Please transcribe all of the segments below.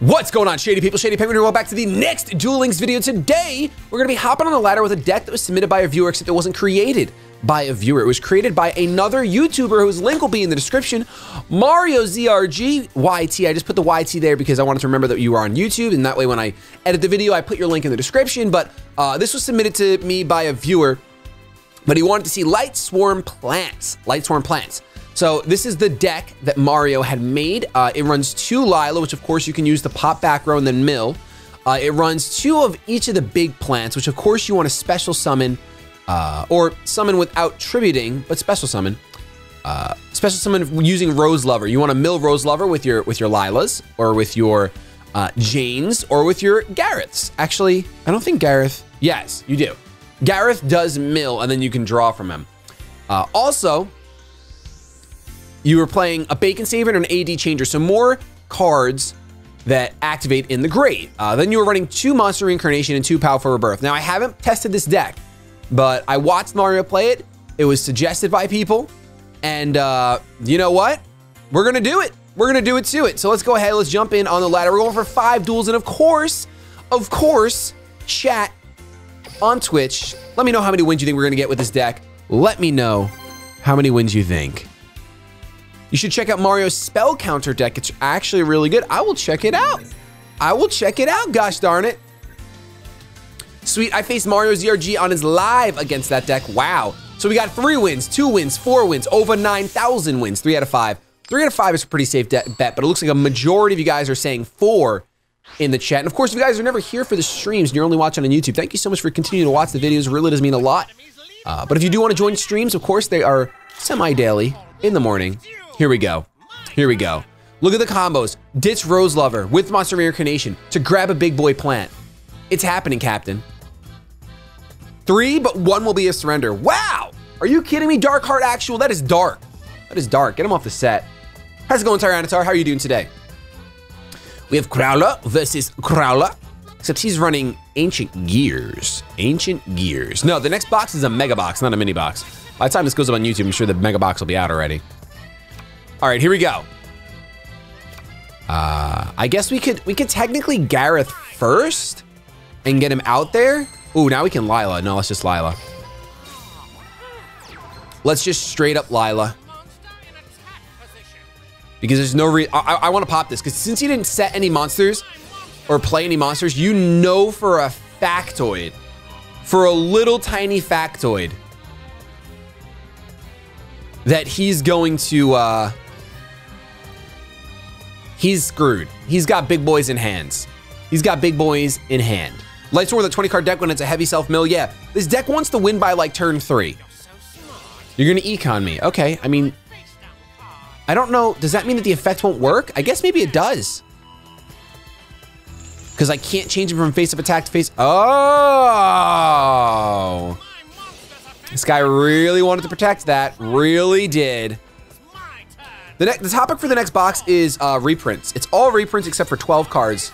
What's going on, Shady people? Shady Penguin here. Welcome back to the next Duel Links video. Today, we're going to be hopping on the ladder with a deck that was submitted by a viewer, except it wasn't created by a viewer. It was created by another YouTuber whose link will be in the description, Mario ZRG YT. I just put the YT there because I wanted to remember that you are on YouTube, and that way when I edit the video, I put your link in the description. But uh, this was submitted to me by a viewer, but he wanted to see Lightsworn Plants. Lightsworn Plants. So this is the deck that Mario had made. Uh, it runs two Lyla, which of course you can use to pop back row and then mill. Uh, it runs two of each of the big plants, which of course you want to special summon uh, or summon without tributing, but special summon. Uh, special summon using Rose Lover. You want to mill Rose Lover with your with your Lylas or with your uh, Jains or with your Garoths. Actually, I don't think Garoth. Yes, you do. Garoth does mill, and then you can draw from him. Uh, also, you were playing a Bacon Saver and an AD Changer, so more cards that activate in the grave. Uh, then you were running two Monster Reincarnation and two Powerful Rebirth. Now, I haven't tested this deck, but I watched Mario play it. It was suggested by people, and uh, you know what? We're gonna do it. We're gonna do it to it. So let's go ahead. Let's jump in on the ladder. We're going for five duels, and of course, of course, chat on Twitch. Let me know how many wins you think we're gonna get with this deck. Let me know how many wins you think. You should check out Mario's spell counter deck. It's actually really good. I will check it out. I will check it out, gosh darn it. Sweet, I faced Mario ZRG on his live against that deck. Wow. So we got three wins, two wins, four wins, over 9,000 wins, three out of five. Three out of five is a pretty safe bet, but it looks like a majority of you guys are saying four in the chat. And of course, if you guys are never here for the streams and you're only watching on YouTube, thank you so much for continuing to watch the videos. Really does mean a lot. Uh, but if you do want to join streams, of course, they are semi-daily in the morning. Here we go. Here we go. Look at the combos. Ditch Rose Lover with Monster Reincarnation to grab a big boy plant. It's happening, Captain. Three, but one will be a surrender. Wow! Are you kidding me? Dark Heart Actual? That is dark. That is dark. Get him off the set. How's it going, Tyranitar? How are you doing today? We have Crowler versus Crowler. Except he's running Ancient Gears. Ancient Gears. No, the next box is a Mega Box, not a Mini Box. By the time this goes up on YouTube, I'm sure the Mega Box will be out already. All right, here we go. Uh, I guess we could we could technically Garoth first and get him out there. Ooh, now we can Lyla. No, let's just Lyla. Let's just straight up Lyla. Because there's no reason. I, I want to pop this because since you didn't set any monsters or play any monsters, you know for a factoid, for a little tiny factoid, that he's going to uh, he's screwed. He's got big boys in hands. He's got big boys in hand. Lightsworn with a 20 card deck when it's a heavy self mill. Yeah, this deck wants to win by like turn three. You're gonna econ me. Okay, I mean, I don't know. Does that mean that the effect won't work? I guess maybe it does. Because I can't change it from face of attack to face. Oh. This guy really wanted to protect that. Really did. The, the topic for the next box is uh, reprints. It's all reprints except for 12 cards.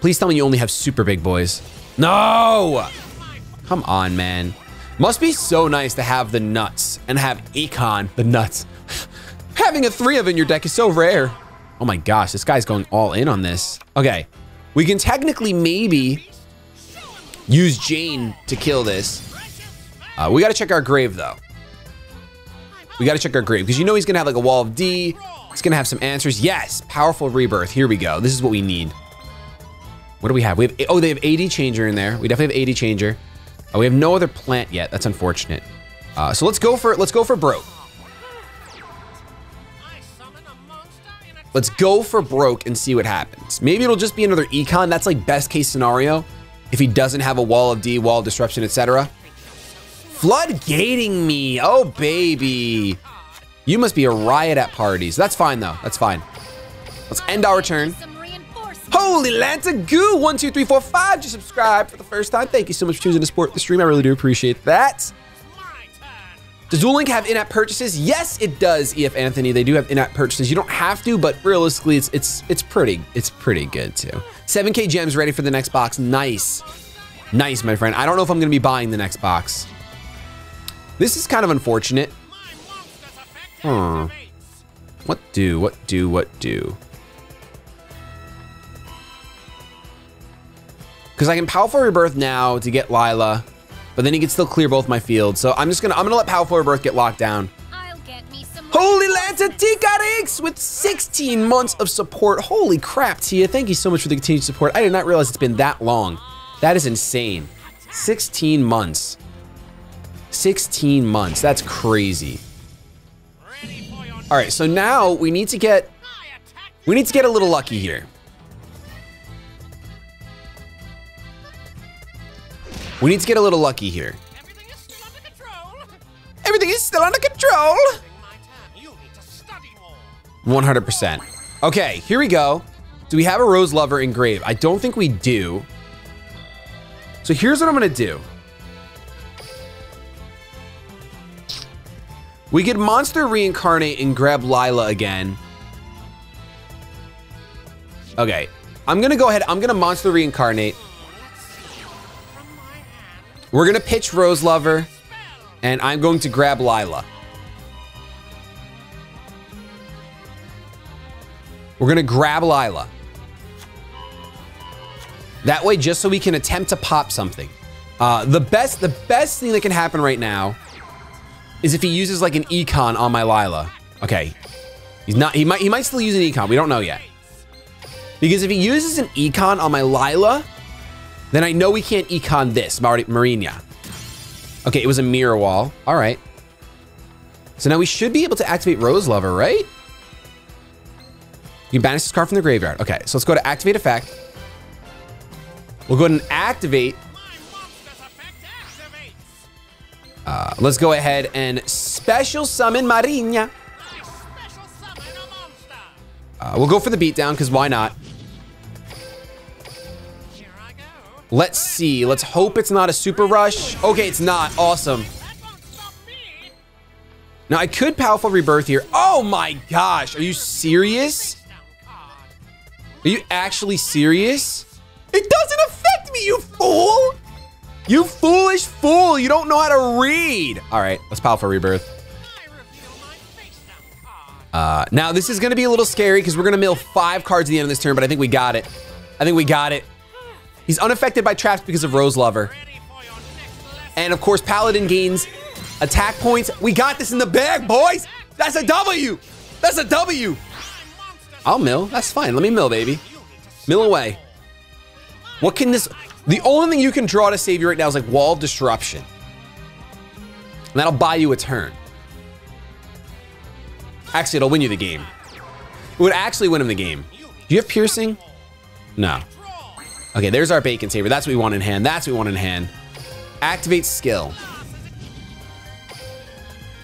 Please tell me you only have super big boys. No! Come on, man. Must be so nice to have the nuts and have Econ, the nuts. Having a three of in your deck is so rare. Oh my gosh, this guy's going all in on this. Okay, we can technically maybe use Jain to kill this. Uh, we gotta check our grave though. We gotta check our grave because you know he's gonna have like a wall of D. He's gonna have some answers. Yes, powerful rebirth. Here we go. This is what we need. What do we have? We have oh they have AD changer in there. We definitely have AD changer. Oh, we have no other plant yet. That's unfortunate. Uh, so let's go for let's go for broke. Let's go for broke and see what happens. Maybe it'll just be another econ. That's like best case scenario. If he doesn't have a wall of D, wall of disruption, etc. Floodgating me. Oh, baby. You must be a riot at parties. That's fine, though. That's fine. Let's end our turn. Holy Lanta Goo! One, two, three, four, five. Just subscribe for the first time. Thank you so much for choosing to support the stream. I really do appreciate that. Does Duel Link have in-app purchases? Yes, it does, EF Anthony. They do have in-app purchases. You don't have to, but realistically, it's it's it's pretty it's pretty good too. 7K gems ready for the next box. Nice. Nice, my friend. I don't know if I'm gonna be buying the next box. This is kind of unfortunate. Hmm. What do, what do, what do? Because I can Powerful Rebirth now to get Lyla, but then he can still clear both my fields. So I'm just gonna, I'm gonna let Powerful Rebirth get locked down. Holy Lance of with 16 months of support. Holy crap, Tia. Thank you so much for the continued support. I did not realize it's been that long. That is insane. 16 months. 16 months. That's crazy. All right, so now we need to get we need to get a little lucky here. We need to get a little lucky here. Everything is still under control. Everything is still under control. My turn. You need to study more. 100%. Okay, here we go. Do we have a Rose Lover engraved? I don't think we do. So here's what I'm gonna do. We could Monster Reincarnate and grab Lyla again. Okay, I'm gonna go ahead, I'm gonna Monster Reincarnate. We're gonna pitch Rose Lover, and I'm going to grab Lyla. We're gonna grab Lyla. That way, just so we can attempt to pop something. Uh, the best, the best thing that can happen right now is if he uses like an econ on my Lyla. Okay, he's not. He might. He might still use an econ. We don't know yet. Because if he uses an econ on my Lyla, then I know we can't econ this Mar Marinia. Okay, it was a mirror wall. All right. So now we should be able to activate Rose Lover, right? You banish this card from the graveyard. Okay, so let's go to activate effect. We'll go ahead and activate. Uh, let's go ahead and special summon Marinia. I special summon a monster. Uh, we'll go for the beatdown because why not? Let's see. Let's hope it's not a super rush. Okay, it's not. Awesome. Now I could powerful rebirth here. Oh my gosh, are you serious? Are you actually serious? It doesn't affect me, you fool! You foolish fool! You don't know how to read. All right, let's powerful rebirth. Down card. Uh, now this is gonna be a little scary because we're gonna mill five cards at the end of this turn, but I think we got it. I think we got it. He's unaffected by traps because of Rose Lover. For. And of course, Paladin gains attack points. We got this in the bag, boys! That's a W! That's a W! I'll mill. That's fine. Let me mill, baby. Mill away. What can this... The only thing you can draw to save you right now is like Wall of Disruption. And that'll buy you a turn. Actually, it'll win you the game. It would actually win him the game. Do you have piercing? No. Okay, there's our bacon saver. That's what we want in hand. That's what we want in hand. Activate skill.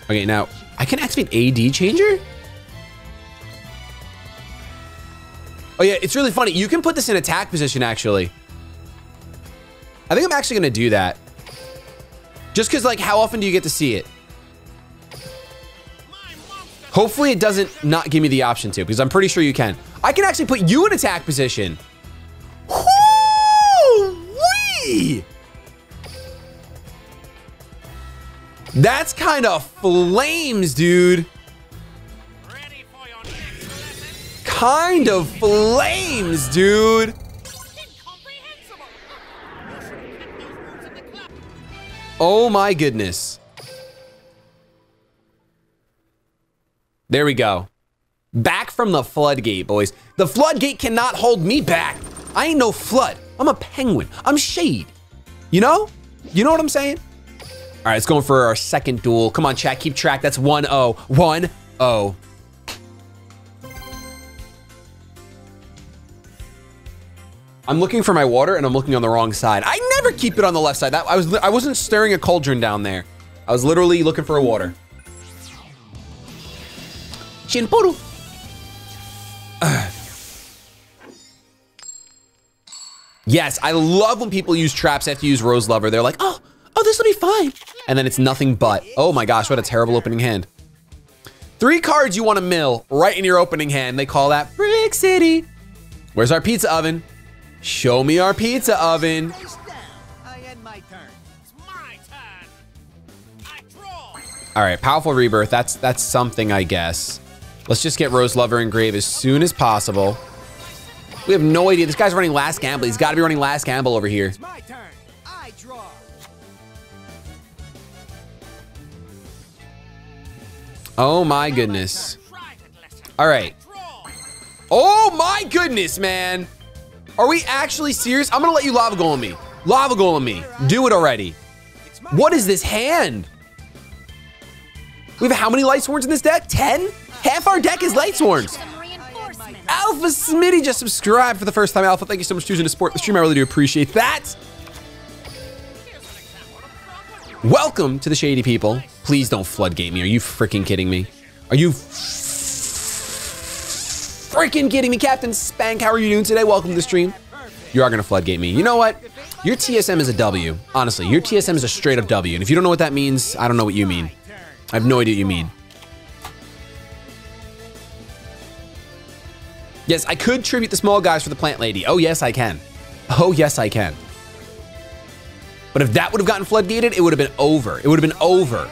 Okay, now I can activate AD changer? Oh yeah, it's really funny. You can put this in attack position actually. I think I'm actually gonna do that. Just cause like how often do you get to see it? Hopefully it doesn't not give me the option to, because I'm pretty sure you can. I can actually put you in attack position. Woo-wee! That's kind of flames, dude. Kind of flames, dude. Oh my goodness. There we go. Back from the floodgate, boys. The floodgate cannot hold me back. I ain't no flood. I'm a penguin. I'm shade. You know? You know what I'm saying? All right, it's going for our second duel. Come on, chat, keep track. That's 1-0. 1-0. I'm looking for my water and I'm looking on the wrong side. I never keep it on the left side. That I was I wasn't stirring a cauldron down there. I was literally looking for a water. Shinpuru. yes, I love when people use traps after you use Rose Lover. They're like, oh, oh, this will be fine. And then it's nothing but. Oh my gosh, what a terrible opening hand. Three cards you want to mill right in your opening hand. They call that Brick City. Where's our pizza oven? Show me our pizza oven. All right, powerful rebirth. That's that's something, I guess. Let's just get Rose Lover engraved as soon as possible. We have no idea. This guy's running last gamble. He's got to be running last gamble over here. Oh my goodness. All right. Oh my goodness, man. Are we actually serious? I'm gonna let you lava golem me. Lava golem me. Do it already. What is this hand? We have how many Lightsworns in this deck? 10? Half our deck is Lightsworns. Alpha Smitty just subscribed for the first time. Alpha, thank you so much for choosing to support the stream. I really do appreciate that. Welcome to the Shady People. Please don't floodgate me. Are you freaking kidding me? Are you freaking kidding me? Captain Spank, how are you doing today? Welcome to the stream. You are going to floodgate me. You know what? Your TSM is a W. Honestly, your TSM is a straight up W. And if you don't know what that means, I don't know what you mean. I have no idea what you mean. Yes, I could tribute the small guys for the plant lady. Oh, yes, I can. Oh, yes, I can. But if that would have gotten floodgated, it would have been over. It would have been over.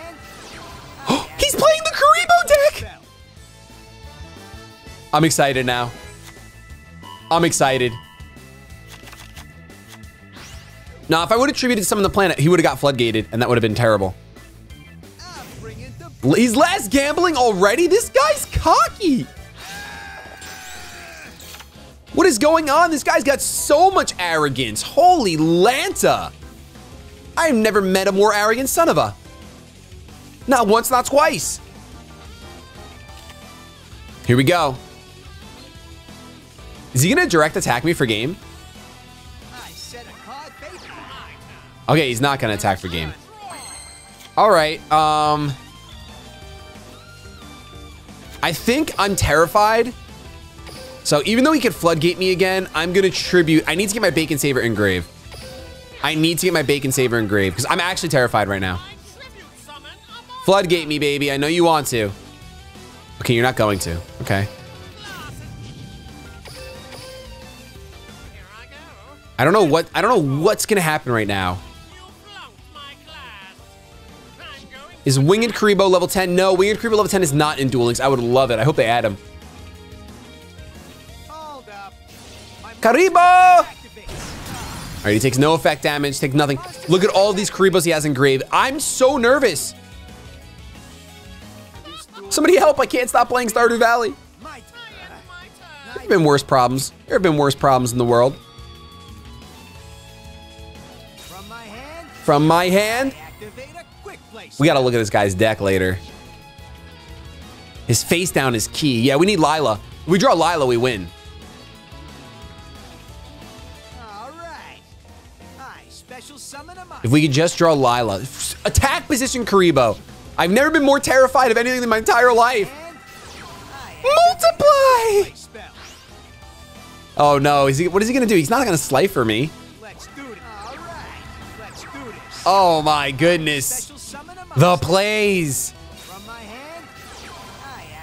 I'm excited now. I'm excited. Now, if I would have tributed some of the planet, he would have got floodgated, and that would have been terrible. He's last gambling already? This guy's cocky. What is going on? This guy's got so much arrogance. Holy Lanta. I've never met a more arrogant son of a. Not once, not twice. Here we go. Is he gonna direct attack me for game? Okay, he's not gonna attack for game. All right. Um, I think I'm terrified. So even though he could floodgate me again, I'm gonna tribute. I need to get my bacon saver engraved. I need to get my bacon saver engraved because I'm actually terrified right now. Floodgate me, baby. I know you want to. Okay, you're not going to. Okay. I don't know what. I don't know what's gonna happen right now. Is Winged Kuriboh level 10? No, Winged Kuriboh level 10 is not in Duel Links. I would love it. I hope they add him. Kuriboh! All right, he takes no effect damage, takes nothing. Look at all these Kuribohs he has engraved. I'm so nervous. Somebody help, I can't stop playing Stardew Valley. There have been worse problems. There have been worse problems in the world. From my hand, we gotta look at this guy's deck later. His face down is key. Yeah, we need Lyla. If we draw Lyla, we win. If we could just draw Lyla. Attack position Kuriboh. I've never been more terrified of anything in my entire life. Multiply! Oh no, is he, what is he gonna do? He's not gonna slifer me. Oh my goodness. The plays.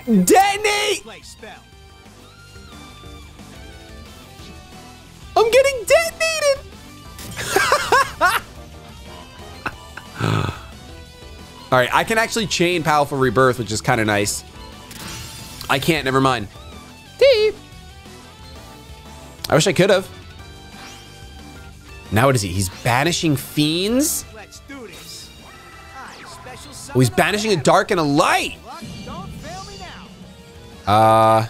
Detonate! I'm getting detonated. All right, I can actually chain Powerful Rebirth, which is kind of nice. I can't, never mind. Deep. I wish I could have. Now what is he? He's banishing fiends? Oh, he's banishing a dark and a light. Uh.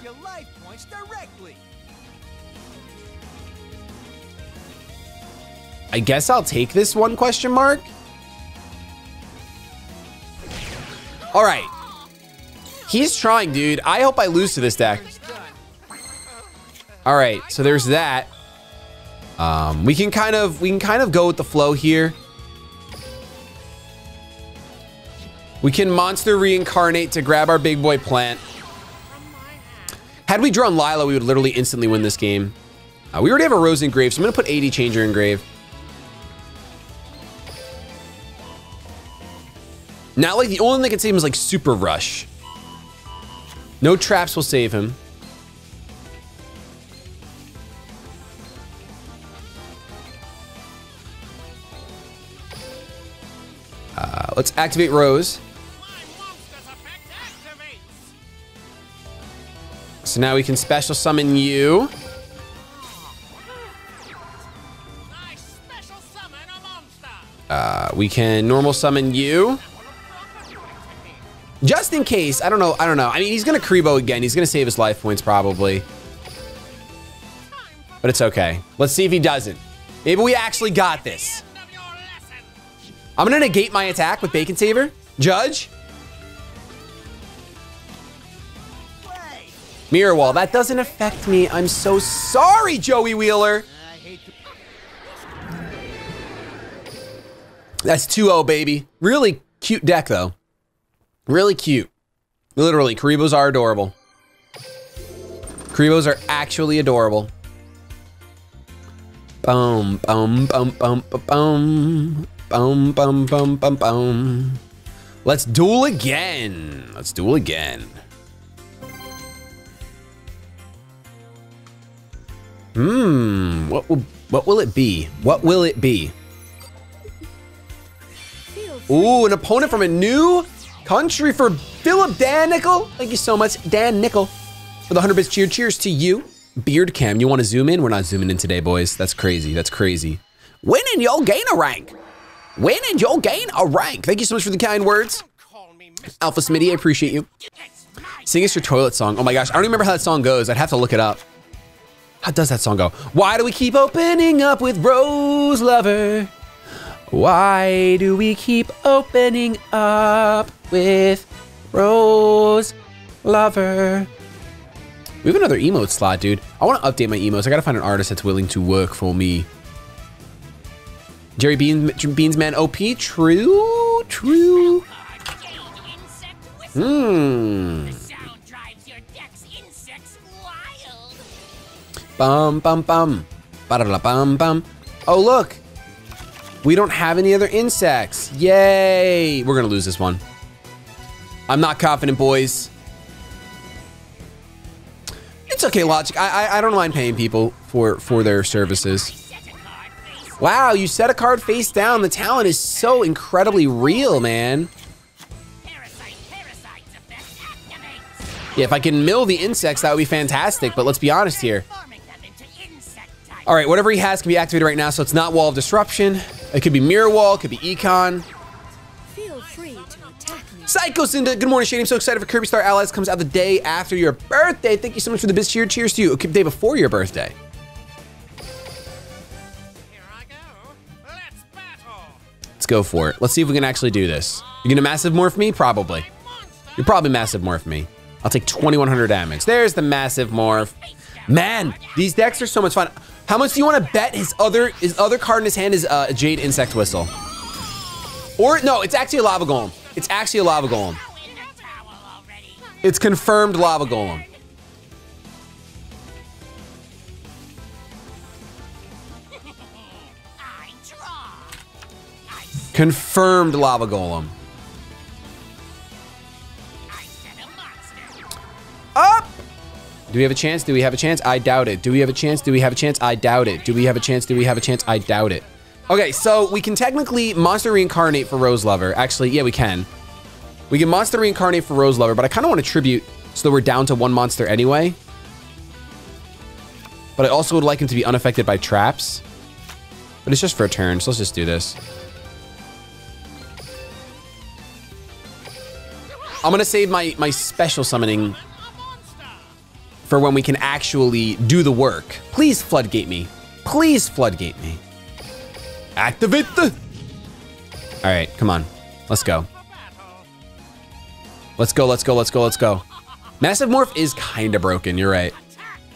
I guess I'll take this one question mark. All right. He's trying, dude. I hope I lose to this deck. All right, so there's that. Um, we can kind of we can kind of go with the flow here. We can monster reincarnate to grab our big boy plant. Had we drawn Lyla, we would literally instantly win this game. Uh, we already have a Rose engraved, so I'm gonna put AD Changer engraved. Now, like the only thing that can save him is like Super Rush. No traps will save him. Uh, let's activate Rose. So now we can special summon you. Uh, we can normal summon you. Just in case. I don't know. I don't know. I mean, he's going to Kuriboh again. He's going to save his life points probably. But it's okay. Let's see if he doesn't. Maybe we actually got this. I'm going to negate my attack with Bacon Saver. Judge. Mirror Wall. That doesn't affect me. I'm so sorry, Joey Wheeler. That's 2-0, baby. Really cute deck, though. Really cute. Literally, Kuribohs are adorable. Kuribohs are actually adorable. Boom, boom, boom, boom, boom, boom. Boom, boom, boom, boom, boom. Let's duel again. Let's duel again. Hmm, what will what will it be? What will it be? Ooh, an opponent from a new country for Philip Dan Nickel. Thank you so much, Dan Nickel, for the 100 bits cheer. Cheers to you. Beard cam, you want to zoom in? We're not zooming in today, boys. That's crazy. That's crazy. Win and you'll gain a rank. Win and you'll gain a rank. Thank you so much for the kind words. Alpha Smitty, I appreciate you. Sing us your toilet song. Oh my gosh, I don't remember how that song goes. I'd have to look it up. How does that song go? Why do we keep opening up with Rose Lover? Why do we keep opening up with Rose Lover? We have another emote slot, dude. I want to update my emotes. I gotta find an artist that's willing to work for me. Jerry Bean, Beans Man OP, true, true. Hmm. Bum bum bum. Ba-da-da bum bum. Oh look. We don't have any other insects. Yay. We're gonna lose this one. I'm not confident, boys. It's okay, Logic. I, I I don't mind paying people for for their services. Wow, you set a card face down. The talent is so incredibly real, man. Yeah, if I can mill the insects, that would be fantastic. But let's be honest here. All right, whatever he has can be activated right now, so it's not Wall of Disruption. It could be Mirror Wall, it could be Econ. Feel free to attack me. Psycho Cinda, good morning, Shady. I'm so excited for Kirby Star Allies. Comes out the day after your birthday. Thank you so much for the biz cheer. Cheers to you. Okay, day before your birthday. Here I go. Let's battle. Let's go for it. Let's see if we can actually do this. You're gonna massive morph me? Probably. You're probably massive morph me. I'll take 2100 damage. There's the massive morph. Man, these decks are so much fun. How much do you want to bet his other his other card in his hand is uh, a Jade Insect Whistle? Or no, it's actually a Lava Golem. It's actually a Lava Golem. In the towel already. It's confirmed Lava Golem. I draw. I, s- Confirmed Lava Golem. Do we have a chance? Do we have a chance? I doubt it. Do we have a chance? Do we have a chance? I doubt it. Do we have a chance? Do we have a chance? I doubt it. Okay, so we can technically monster reincarnate for Rose Lover. Actually, yeah, we can. We can monster reincarnate for Rose Lover, but I kind of want to tribute so that we're down to one monster anyway. But I also would like him to be unaffected by traps. But it's just for a turn, so let's just do this. I'm gonna save my, my special summoning. For when we can actually do the work. Please floodgate me. Please floodgate me. Activate the. All right, come on. Let's go. Let's go, let's go, let's go, let's go. Massive Morph is kind of broken. You're right.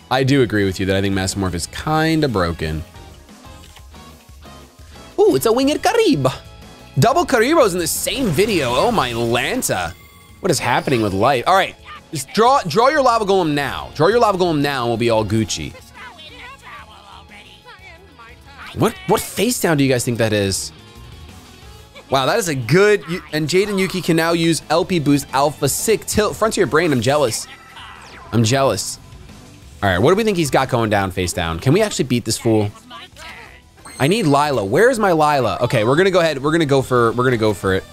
I do agree with you that I think Massive Morph is kind of broken. Ooh, it's a winged Karib. Double Kuribohs in the same video. Oh my Lanta. What is happening with life? All right, just draw draw your lava golem now. Draw your lava golem now and we'll be all Gucci. What what face down do you guys think that is? Wow, that is a good. And Jaden Yuki can now use LP Boost Alpha Sick Tilt. Front to your brain. I'm jealous. I'm jealous. All right, what do we think he's got going down face down? Can we actually beat this fool? I need Lyla. Where's my Lyla? Okay, we're gonna go ahead. We're gonna go for. We're gonna go for it.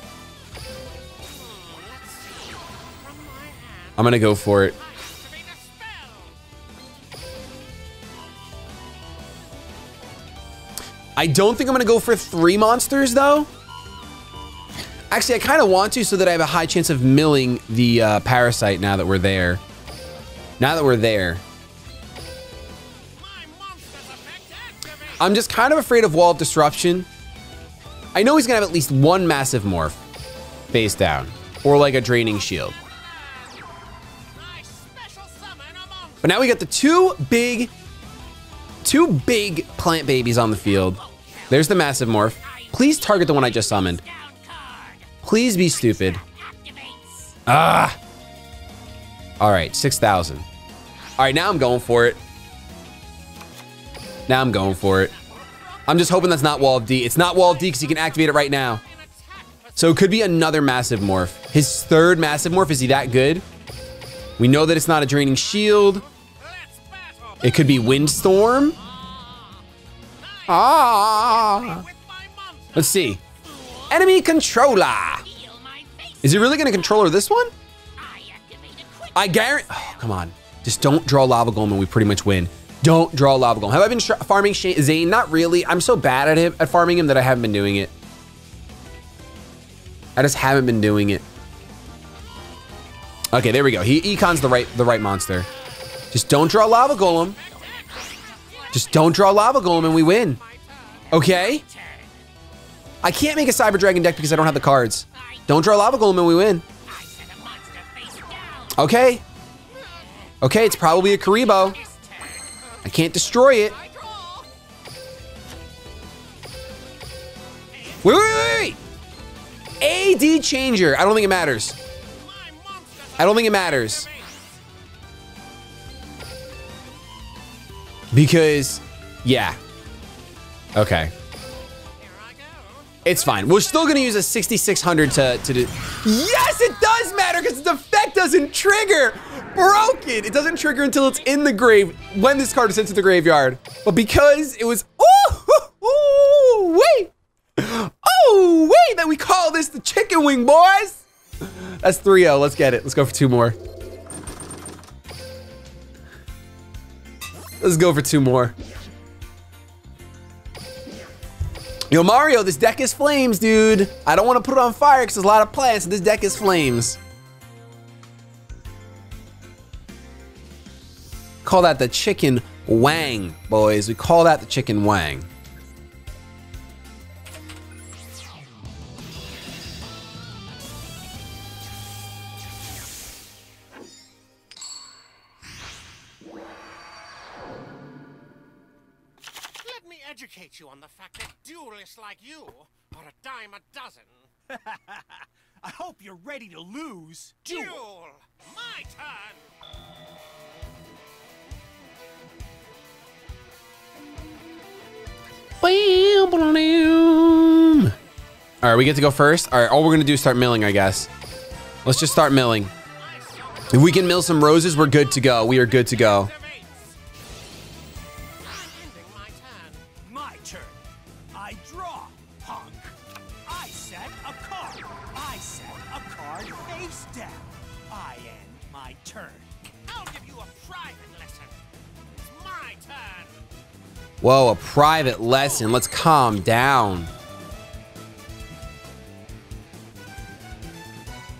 I'm gonna go for it. I don't think I'm gonna go for three monsters though. Actually, I kind of want to so that I have a high chance of milling the uh, parasite now that we're there. Now that we're there. I'm just kind of afraid of Wall of Disruption. I know he's gonna have at least one massive morph face down. Or like a draining shield. But now we got the two big, two big plant babies on the field. There's the massive morph. Please target the one I just summoned. Please be stupid. Ah. All right, 6,000. All right, now I'm going for it. Now I'm going for it. I'm just hoping that's not Wall of D. It's not Wall of D because he can activate it right now. So it could be another massive morph. His third massive morph, is he that good? We know that it's not a draining shield. It could be Windstorm. Ah. Let's see. Enemy controller. Is he really going to controller this one? I guarantee. Oh, come on. Just don't draw Lava Golem and we pretty much win. Don't draw Lava Golem. Have I been farming Zane? Not really. I'm so bad at him at farming him that I haven't been doing it. I just haven't been doing it. Okay, there we go. He econs the right the right monster. Just don't draw Lava Golem. Just don't draw Lava Golem and we win. Okay? I can't make a Cyber Dragon deck because I don't have the cards. Don't draw Lava Golem and we win. Okay. Okay, it's probably a Kuriboh. I can't destroy it. Wait, wait, wait. AD changer. I don't think it matters. I don't think it matters. Because, yeah. Okay. It's fine. We're still gonna use a 6600 to, to do. Yes, it does matter because the effect doesn't trigger. Broken. It doesn't trigger until it's in the grave when this card is sent to the graveyard. But because it was, ooh, wait, oh wait, that we call this the chicken wing, boys. That's 3-0. Let's get it. Let's go for two more. Let's go for two more. Yo, Mario, this deck is flames, dude. I don't want to put it on fire because there's a lot of plants. This deck is flames. Call that the chicken wang, boys. We call that the chicken wang. We get to go first. All right, all we're gonna do is start milling, I guess. Let's just start milling. If we can mill some roses, we're good to go. We are good to go. you a private lesson. It's my turn.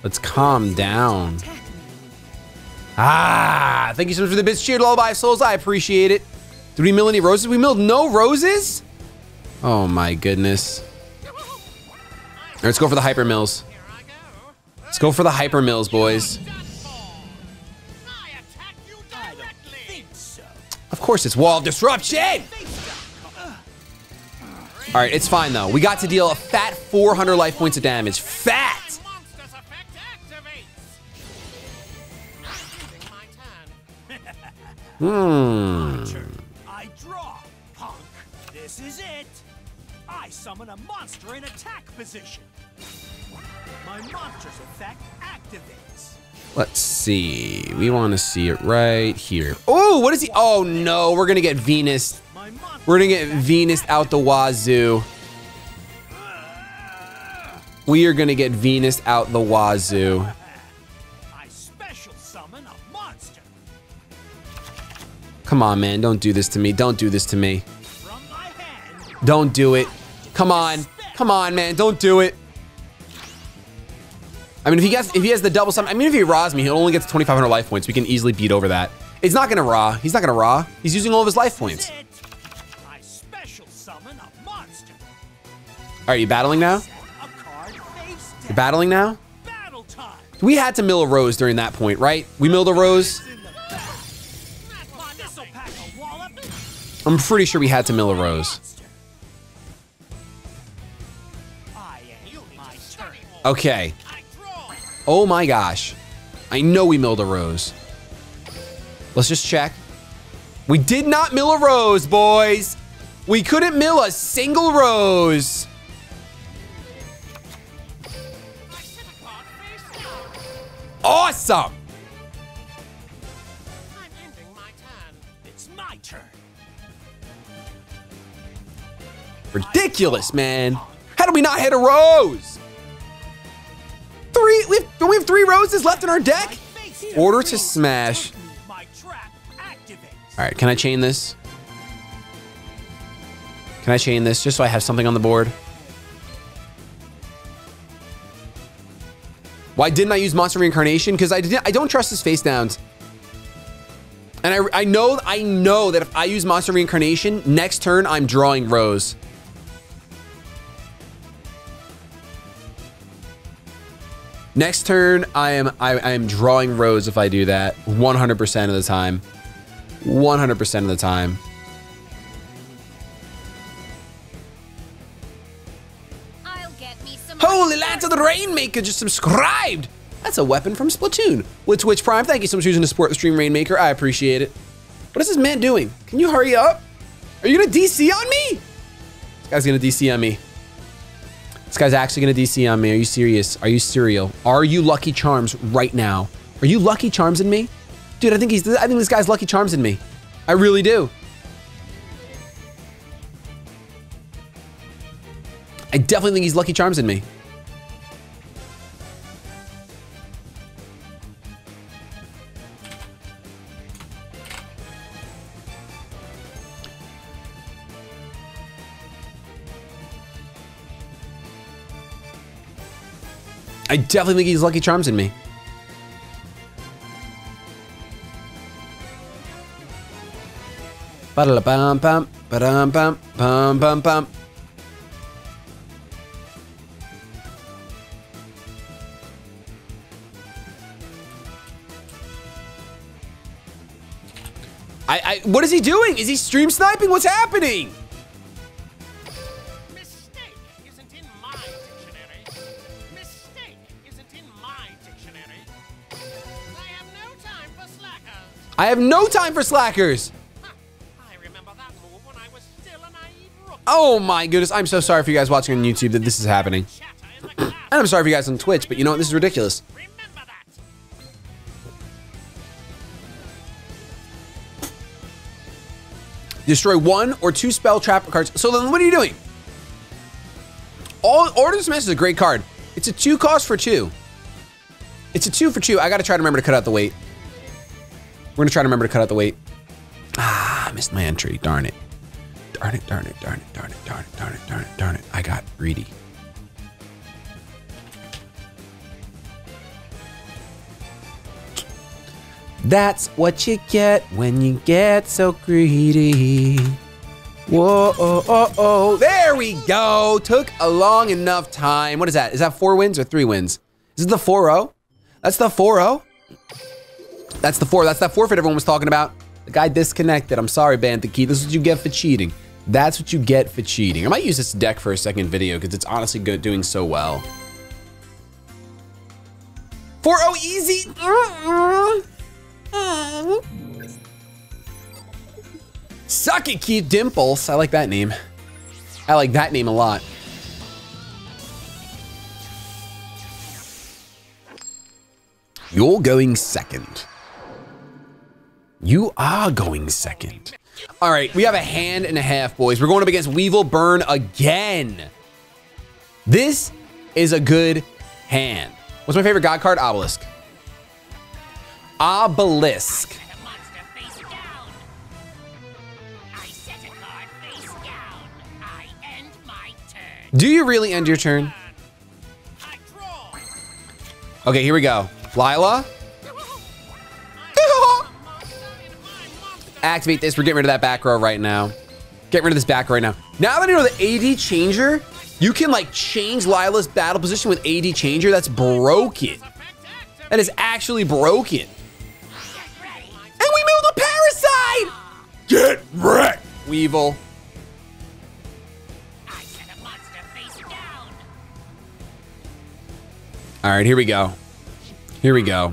Let's calm down. Ah, thank you so much for the bits. Cheered lullaby souls. I appreciate it. Did we mill any roses? We milled no roses? Oh my goodness. Let's go for the hyper mills. Let's go for the hyper mills, boys. Of course, it's wall disruption. All right, it's fine though. We got to deal a fat 400 life points of damage. Fat. Hmm. I draw, punk. This is it. I summon a monster in attack position. My monster's effect activates. Let's see. We want to see it right here. Oh, what is he? Oh no, we're gonna get Venus. We're gonna get Venus out the wazoo. We are gonna get Venus out the wazoo. Come on, man. Don't do this to me. Don't do this to me. Don't do it. Come on. Come on, man. Don't do it. I mean, if he gets, if he has the double summon, I mean, if he raws me, he'll only get to 2,500 life points. We can easily beat over that. It's not gonna raw. He's not gonna raw. He's using all of his life points. Are you battling now? You're battling now? We had to mill a rose during that point, right? We milled a rose. I'm pretty sure we had to mill a rose. Okay. Oh my gosh. I know we milled a rose. Let's just check. We did not mill a rose, boys. We couldn't mill a single rose. Awesome. Ridiculous, man. How do we not hit a rose? Three, we have, don't we have three roses left in our deck? Order to smash. All right, can I chain this? Can I chain this just so I have something on the board? Why didn't I use Monster Reincarnation? Because I didn't. I don't trust his face downs. And I, I know I know that if I use Monster Reincarnation, next turn I'm drawing Rose. Next turn I am I, I am drawing Rose if I do that 100% of the time. 100% of the time. I'll get me some. Holy Lance of the Rainmaker just subscribed. That's a weapon from Splatoon. With Twitch Prime, thank you so much for using to support the stream Rainmaker. I appreciate it. What is this man doing? Can you hurry up? Are you gonna DC on me? This guy's gonna DC on me. This guy's actually gonna DC on me. Are you serious? Are you serial? Are you Lucky Charms right now? Are you Lucky Charms in me? Dude, I think he's I think this guy's Lucky Charms in me. I really do. I definitely think he's Lucky Charms in me. I definitely think he's Lucky Charms in me. Bum, bum. I, I, what is he doing? Is he stream sniping? What's happening? Have no time for slackers. I remember that move when I was still a naive. Oh my goodness. I'm so sorry for you guys watching on YouTube that this is happening. Chatter in the class. And I'm sorry for you guys on Twitch, but you know what? This is ridiculous. Destroy one or two spell trap cards. So then what are you doing? All Order Smash is a great card. It's a two cost for two. It's a two for two. I gotta try to remember to cut out the weight. We're gonna try to remember to cut out the weight. Ah, I missed my entry. Darn it. Darn it, darn it, darn it, darn it, darn it, darn it, darn it, darn it. I got greedy. That's what you get when you get so greedy. Whoa, oh, oh, oh. There we go. Took a long enough time. What is that? Is that four wins or three wins? Is it the 4 0? That's the 4 0. That's the four. That's that forfeit everyone was talking about. The guy disconnected. I'm sorry, Banthiki. This is what you get for cheating. That's what you get for cheating. I might use this deck for a second video because it's honestly good, doing so well. 4-0 easy. Suck it, Keith Dimples. I like that name. I like that name a lot. You're going second. You are going second. All right, we have a hand and a half, boys. We're going up against Weevil Burn again. This is a good hand. What's my favorite god card? Obelisk. Obelisk. Do you really end your turn? Okay, here we go. Lyla. Activate this. We're getting rid of that back row right now. Get rid of this back row right now. Now that I know the AD changer, you can like change Lyla's battle position with AD changer. That's broken. That is actually broken. And we moved a parasite! Get wrecked, Weevil. I set a monster face down. All right, here we go. Here we go.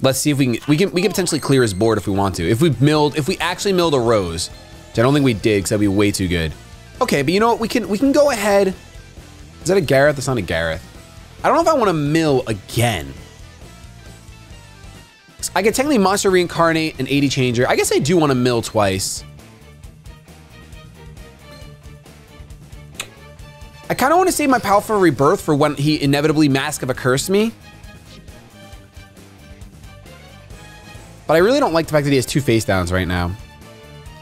Let's see if we can we can we can potentially clear his board if we want to. If we milled if we actually milled a rose, which I don't think we did because that'd be way too good. Okay, but you know what? We can we can go ahead. Is that a Garoth? That's not a Garoth. I don't know if I want to mill again. I could technically monster reincarnate an AD changer. I guess I do want to mill twice. I kind of want to save my powerful rebirth for when he inevitably mask of a curse me. But I really don't like the fact that he has two face downs right now.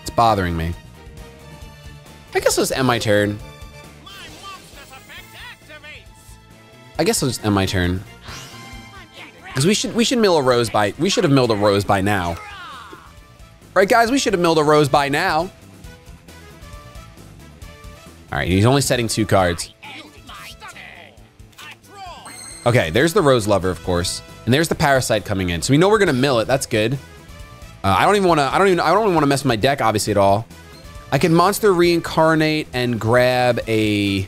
It's bothering me. I guess just end my turn. I guess just end my turn. Because we should we should mill a rose by we should have milled a rose by now. Right guys, we should have milled a rose by now. Alright, he's only setting two cards. Okay, there's the rose lover, of course. And there's the parasite coming in. So we know we're gonna mill it. That's good. Uh, I don't even wanna I don't even I don't even wanna mess with my deck, obviously, at all. I can monster reincarnate and grab a,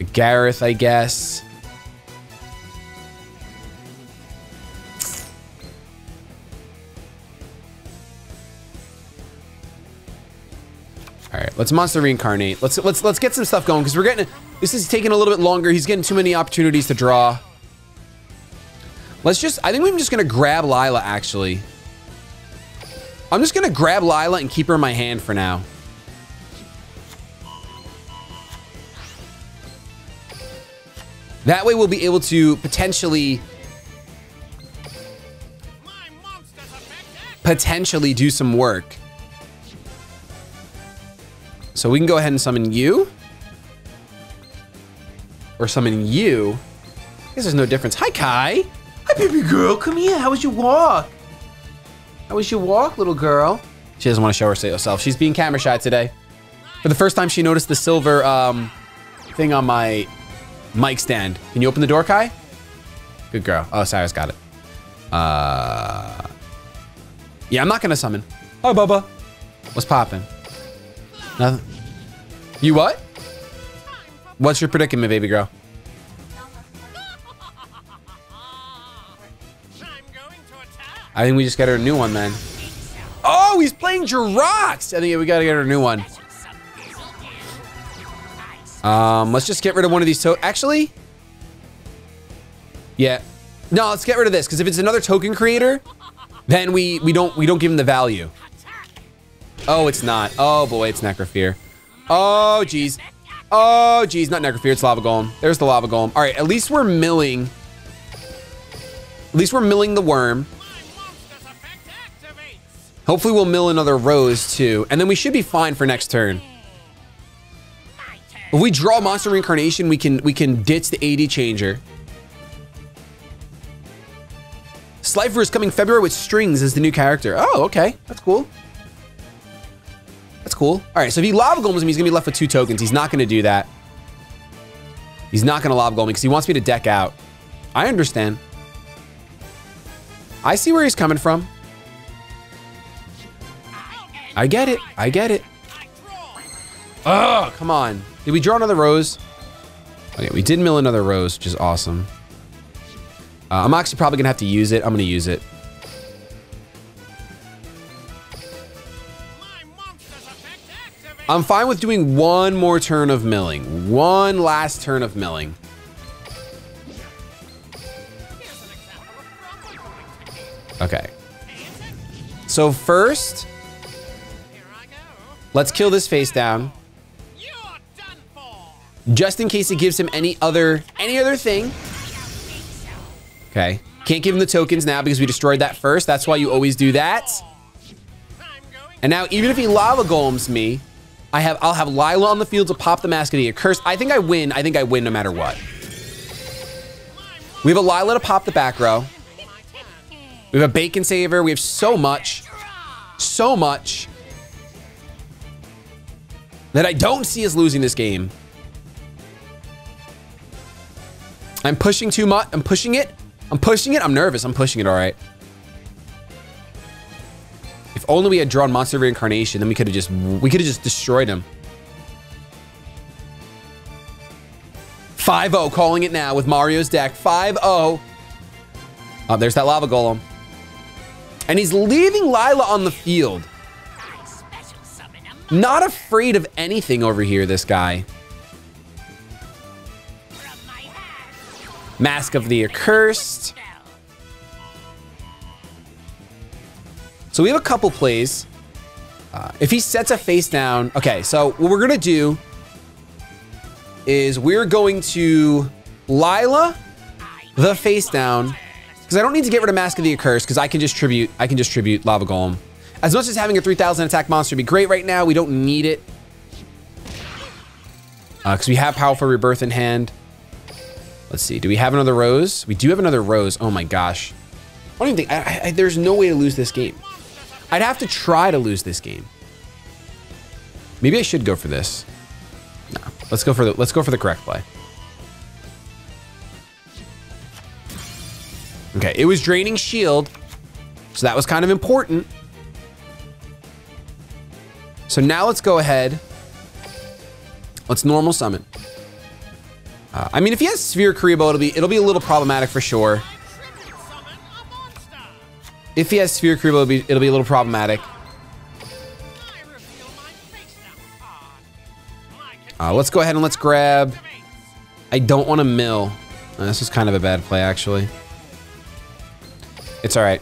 a Garoth, I guess. All right, let's monster reincarnate. Let's let's let's get some stuff going because we're getting this is taking a little bit longer. He's getting too many opportunities to draw. Let's just I think I'm just gonna grab Lyla actually. I'm just gonna grab Lyla and keep her in my hand for now. That way we'll be able to potentially potentially do some work. So we can go ahead and summon you. Or summon you. I guess there's no difference. Hi, Kai. Hi, baby girl. Come here. How was your walk? How was your walk, little girl? She doesn't want to show herself. She's being camera shy today. For the first time, she noticed the silver um, thing on my mic stand. Can you open the door, Kai? Good girl. Oh, Cyrus got it. Uh, yeah, I'm not gonna summon. Hi, Bubba. What's poppin'? Nothing. You what? What's your predicament, baby girl? I think we just got her a new one then. Oh, he's playing Jirox. I think we gotta get her a new one. Um, let's just get rid of one of these. Actually, yeah, no, let's get rid of this because if it's another token creator, then we we don't we don't give him the value. Oh, it's not. Oh boy, it's Necrofear. Oh geez. Oh geez, not Necrofear. It's Lava Golem. There's the Lava Golem. All right, at least we're milling. At least we're milling the worm. Hopefully we'll mill another rose too. And then we should be fine for next turn. If we draw monster reincarnation, we can we can ditch the AD changer. Slifer is coming February with strings as the new character. Oh, okay. That's cool. That's cool. All right, so if he lava golems me, he's gonna be left with two tokens. He's not gonna do that. He's not gonna lava golem because he wants me to deck out. I understand. I see where he's coming from. I get it. I get it. Oh, come on. Did we draw another rose? Okay, we did mill another rose, which is awesome. Uh, I'm actually probably gonna have to use it. I'm gonna use it. I'm fine with doing one more turn of milling. One last turn of milling. Okay. So first. Let's kill this face down. Just in case it gives him any other any other thing. Okay. Can't give him the tokens now because we destroyed that first. That's why you always do that. And now even if he lava golems me, I have I'll have Lyla on the field to pop the Mask of the Accursed. I think I win. I think I win no matter what. We have a Lyla to pop the back row. We have a Bacon Saver. We have so much, so much that I don't see us losing this game. I'm pushing too much. I'm pushing it. I'm pushing it. I'm nervous. I'm pushing it. All right. If only we had drawn Monster Reincarnation, then we could have just we could have just destroyed him. 5-0, calling it now with Mario's deck. 5-0. Oh, there's that Lava Golem. And he's leaving Lyla on the field. Not afraid of anything over here, this guy. Mask of the Accursed. So we have a couple plays. Uh, if he sets a face down, okay, so what we're gonna do is we're going to Lyla the face down because I don't need to get rid of Mask of the Accursed because I can just tribute, I can just tribute Lava Golem. As much as having a 3000 attack monster would be great right now, we don't need it. Uh, because we have Powerful Rebirth in hand. Let's see, do we have another Rose? We do have another Rose. Oh my gosh. I don't even think, I, I, there's no way to lose this game. I'd have to try to lose this game. Maybe I should go for this. No, let's go for the let's go for the correct play. Okay, it was draining shield, so that was kind of important. So now let's go ahead. Let's normal summon. Uh, I mean, if he has Sphere Kuriboh, it'll be it'll be a little problematic for sure. If he has Sphere Kuriboh, it'll be, it'll be a little problematic. Uh, let's go ahead and let's grab. I don't want to mill. Uh, this is kind of a bad play, actually. It's all right.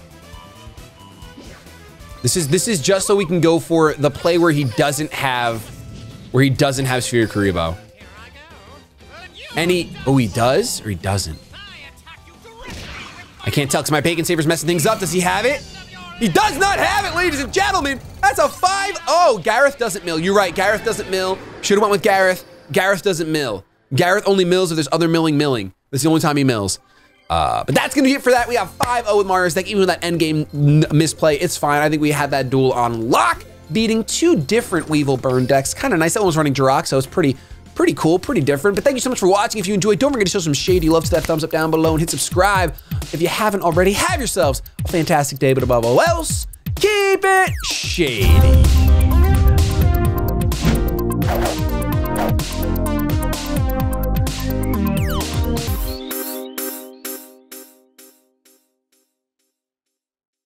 This is this is just so we can go for the play where he doesn't have, where he doesn't have Sphere go. And he, oh, he does or he doesn't. I can't tell because my Bacon Saver's messing things up. Does he have it? He does not have it, ladies and gentlemen. That's a 5-0. Garoth doesn't mill. You're right. Garoth doesn't mill. Should have went with Garoth. Garoth doesn't mill. Garoth only mills if there's other milling milling. That's the only time he mills. Uh, but that's going to be it for that. We have 5-0 with Mario's deck. even with that endgame misplay. It's fine. I think we had that duel on lock, beating two different Weevil burn decks. Kind of nice. That one was running Duroc, so it's pretty pretty cool, pretty different. But thank you so much for watching. If you enjoyed, don't forget to show some shady love to that thumbs up down below and hit subscribe if you haven't already. Have yourselves a fantastic day, but above all else, keep it shady.